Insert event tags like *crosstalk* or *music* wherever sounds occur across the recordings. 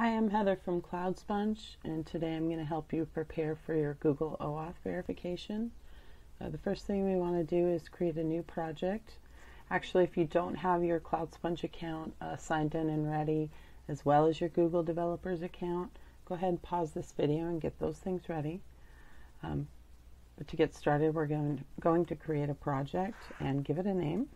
Hi, I'm Heather from CloudSponge, and today I'm going to help you prepare for your Google OAuth verification. Uh, the first thing we want to do is create a new project. Actually, if you don't have your CloudSponge account uh, signed in and ready, as well as your Google Developers account, go ahead and pause this video and get those things ready. Um, but to get started, we're going, going to create a project and give it a name.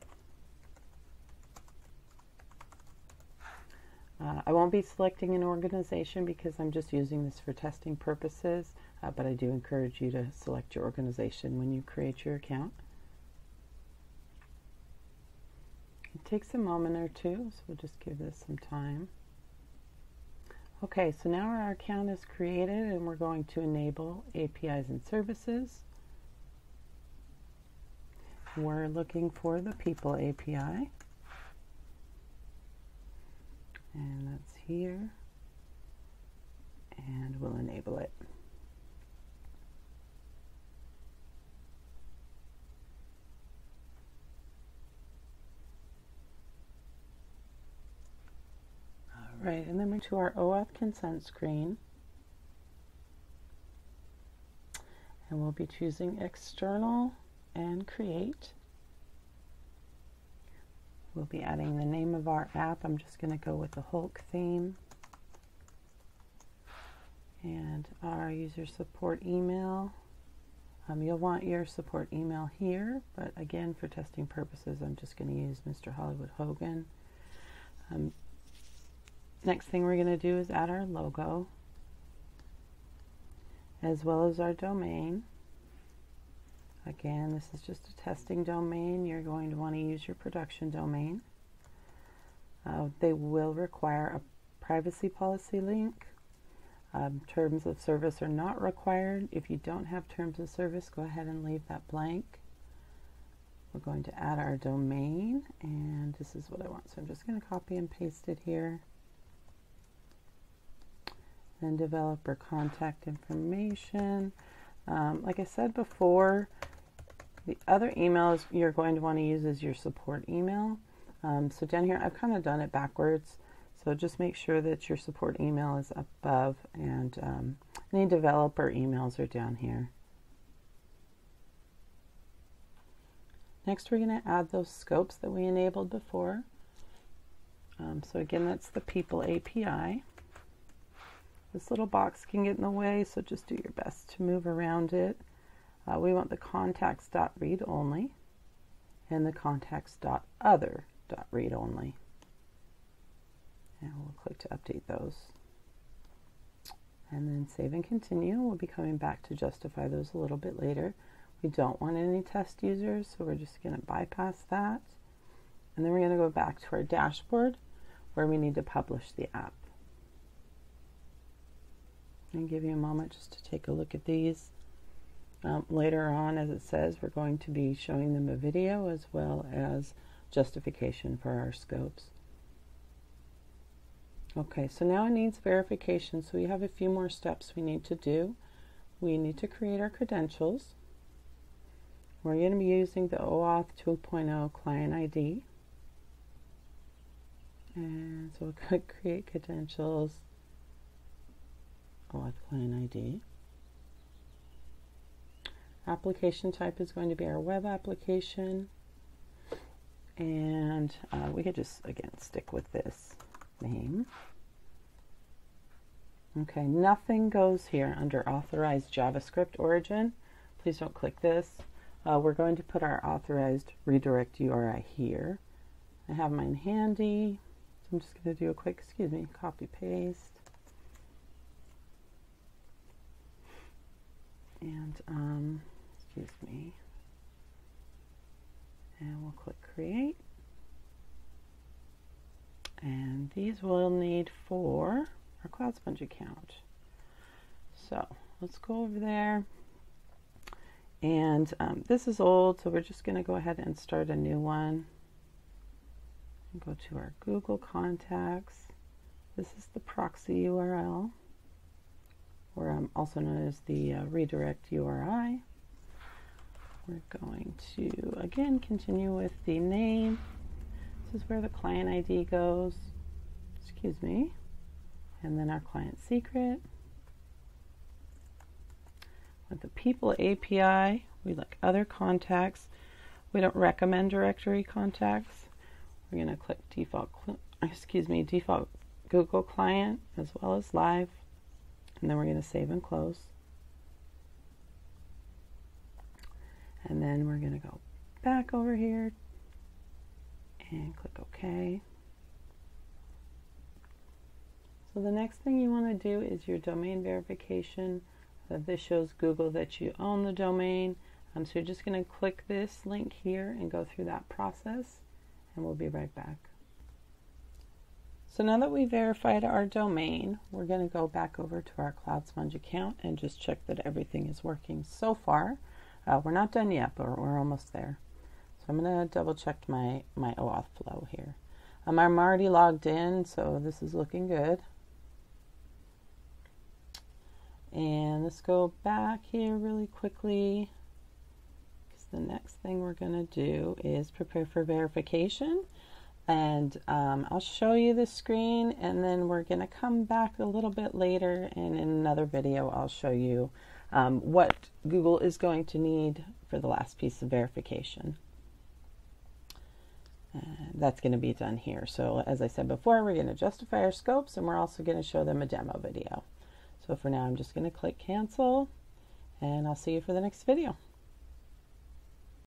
Uh, I won't be selecting an organization because I'm just using this for testing purposes, uh, but I do encourage you to select your organization when you create your account. It takes a moment or two, so we'll just give this some time. Okay, so now our account is created and we're going to enable APIs and services. We're looking for the People API. And that's here. And we'll enable it. All right, and then we're to our OAuth consent screen. And we'll be choosing external and create. We'll be adding the name of our app. I'm just going to go with the Hulk theme. And our user support email. Um, you'll want your support email here, but again, for testing purposes, I'm just going to use Mr. Hollywood Hogan. Um, next thing we're going to do is add our logo, as well as our domain. Again, this is just a testing domain. You're going to want to use your production domain. Uh, they will require a privacy policy link. Um, terms of service are not required. If you don't have terms of service, go ahead and leave that blank. We're going to add our domain, and this is what I want. So I'm just going to copy and paste it here. Then developer contact information. Um, like I said before, the other emails you're going to want to use is your support email. Um, so down here, I've kind of done it backwards. So just make sure that your support email is above and um, any developer emails are down here. Next, we're going to add those scopes that we enabled before. Um, so again, that's the People API. This little box can get in the way, so just do your best to move around it. Uh, we want the contacts.read only and the contacts.other.read only. And we'll click to update those. And then save and continue. We'll be coming back to justify those a little bit later. We don't want any test users, so we're just going to bypass that. And then we're going to go back to our dashboard where we need to publish the app. And give you a moment just to take a look at these. Um, later on, as it says, we're going to be showing them a video as well as justification for our scopes. Okay, so now it needs verification, so we have a few more steps we need to do. We need to create our credentials. We're going to be using the OAuth 2.0 client ID. And so we'll click *laughs* create credentials, OAuth client ID. Application type is going to be our web application. And uh, we could just, again, stick with this name. Okay, nothing goes here under authorized JavaScript origin. Please don't click this. Uh, we're going to put our authorized redirect URI here. I have mine handy, so I'm just going to do a quick, excuse me, copy paste. And um, excuse me. And we'll click create. And these we'll need for our CloudSponge account. So let's go over there. And um, this is old, so we're just going to go ahead and start a new one. Go to our Google contacts. This is the proxy URL, or um, also known as the uh, redirect URI. We're going to, again, continue with the name. This is where the client ID goes. Excuse me. and then our client secret. With the people API, we like other contacts. We don't recommend directory contacts. We're going to click default, excuse me, default Google client as well as live. And then we're going to save and close. And then we're going to go back over here and click OK. So the next thing you want to do is your domain verification. Uh, this shows Google that you own the domain. Um, so you're just going to click this link here and go through that process and we'll be right back. So now that we verified our domain, we're going to go back over to our CloudSponge account and just check that everything is working so far. Uh, we're not done yet, but we're almost there. So I'm going to double check my, my OAuth flow here. Um, I'm already logged in, so this is looking good. And let's go back here really quickly. Because the next thing we're going to do is prepare for verification. And um, I'll show you the screen and then we're going to come back a little bit later and in another video I'll show you um, what Google is going to need for the last piece of verification. That's going to be done here. So as I said before, we're going to justify our scopes and we're also going to show them a demo video. So for now, I'm just going to click cancel and I'll see you for the next video.